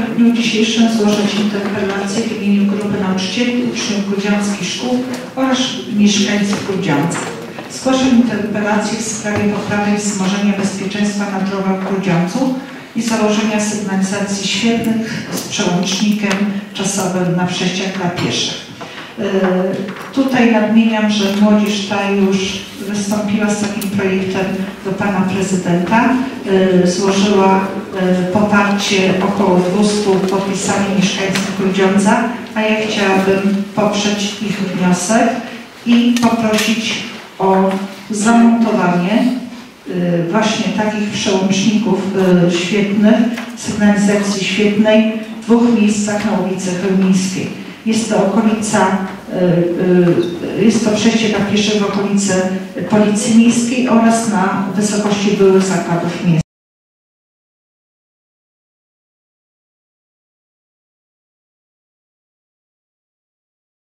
w dniu dzisiejszym złożyć interpelację w imieniu grupy nauczycieli, uczniów grudziąckich szkół oraz mieszkańców Grudziądza. Zgłaszam interpelację w sprawie poprawy i wzmożenia bezpieczeństwa na drogach w Grudziądzu i założenia sygnalizacji świetnych z przełącznikiem czasowym na przejściach dla pieszych. E, Tutaj nadmieniam, że młodzież ta już wystąpiła z takim projektem do pana prezydenta, e, złożyła poparcie około 200 podpisami mieszkańców Grudziądza, a ja chciałabym poprzeć ich wniosek i poprosić o zamontowanie y, właśnie takich przełączników y, świetnych, sygnalizacji świetnej w dwóch miejscach na ulicy Chełmińskiej. Jest to okolica, jest to przejście dla pieszych w okolicy Policji Miejskiej oraz na wysokości byłych zakładów miejskich.